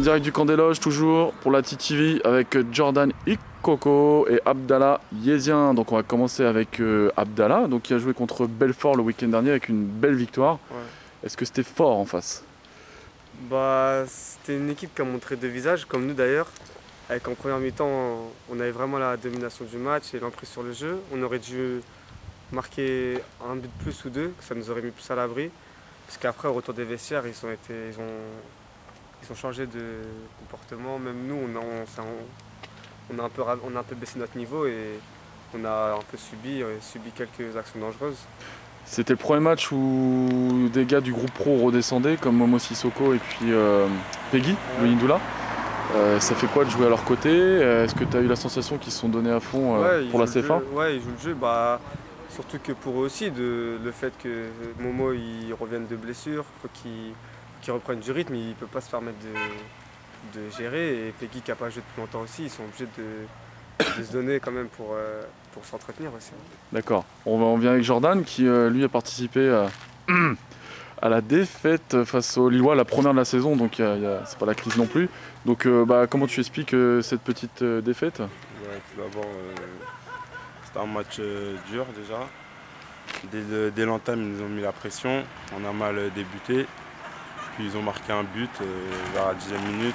direct du camp des loges, toujours pour la TTV avec Jordan Ikoko et Abdallah Yezien. Donc on va commencer avec euh, Abdallah, donc qui a joué contre Belfort le week-end dernier avec une belle victoire. Ouais. Est-ce que c'était fort en face? Bah, c'était une équipe qui a montré deux visages, comme nous d'ailleurs. Avec en première mi-temps, on avait vraiment la domination du match et l'emprise sur le jeu. On aurait dû marquer un but de plus ou deux, ça nous aurait mis plus à l'abri. Parce qu'après, au retour des vestiaires, ils ont, été, ils ont, ils ont changé de comportement. Même nous, on a, on, ça- on- on a un peu, ra- on a un peu baissé notre niveau et on a un peu subi, euh, subi quelques actions dangereuses. C'était le premier match où des gars du groupe pro redescendaient, comme Momo Sissoko et puis euh, Peggy, Ouais. le Hindoula. Euh, ça fait quoi de jouer à leur côté? Est-ce que tu as eu la sensation qu'ils se sont donnés à fond euh, Ouais, pour la CFA. Ouais, ils jouent le jeu. Bah, surtout que pour eux aussi, de, le fait que Momo il revienne de blessure, faut qu'il qu'il reprenne du rythme, il peut pas se permettre de, de gérer. Et Peggy qui n'a pas joué depuis longtemps aussi, ils sont obligés de, de se donner quand même pour, euh, pour s'entretenir aussi. D'accord. On, va- on vient avec Jordan qui euh, lui a participé à, à la défaite face aux Lillois, la première de la saison, donc il y a- il y a- c'est pas la crise non plus. Donc euh, bah, comment tu expliques euh, cette petite euh, défaite? Ouais, tout d'abord, euh, c'était un match euh, dur déjà. Dès, le- dès l'entame, ils nous ont mis la pression. On a mal euh, débuté. Ils ont marqué un but euh, vers la dixième minute.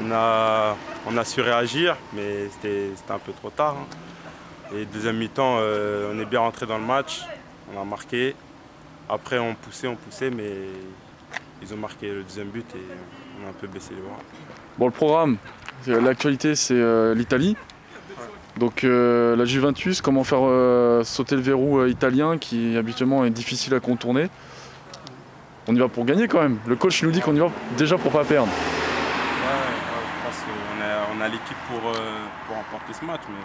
On a, su réagir, mais c'était un peu trop tard. hein. Et deuxième mi-temps, euh, on est bien rentré dans le match. On a marqué. Après, on poussait, on poussait, mais ils ont marqué le deuxième but et on a un peu baissé les bras. Bon, le programme, c'est- l'actualité c'est euh, l'Italie. Donc euh, la Juventus, comment faire euh, sauter le verrou euh, italien qui habituellement est difficile à contourner On y va pour gagner quand même. Le coach nous dit qu'on y va déjà pour pas perdre. Ouais, je pense qu'on a, on a l'équipe pour, euh, pour remporter ce match, mais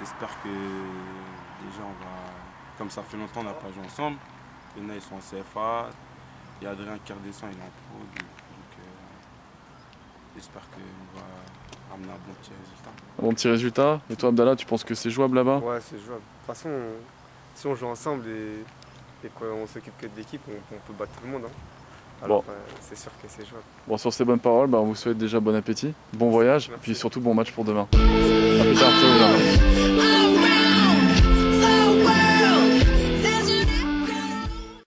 j'espère que déjà on va. Comme ça fait longtemps qu'on n'a pas joué ensemble, il y en a ils sont en CFA, il y a Adrien qui redescend, il est en pro, donc donc, euh, j'espère qu'on va amener un bon petit résultat. Un bon petit résultat. Et toi Abdallah, tu penses que c'est jouable là-bas? Ouais, c'est jouable. De toute façon, on- si on joue ensemble et, et qu'on s'occupe que de l'équipe, on, on peut battre tout le monde. hein. Alors, Bon. euh, c'est sûr que c'est jouable. Bon, sur ces bonnes paroles, bah, on vous souhaite déjà bon appétit, bon voyage, Merci. puis surtout bon match pour demain. A plus tard,